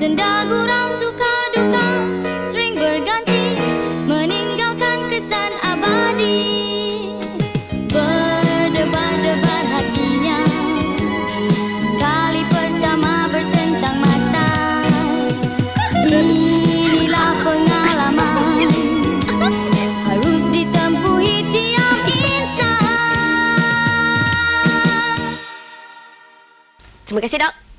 Senda gurau suka duka sering berganti meninggalkan kesan abadi. Berdebar-debar hatinya kali pertama bertentang mata. Inilah pengalaman harus ditempuhi tiap insan. Terima kasih dok.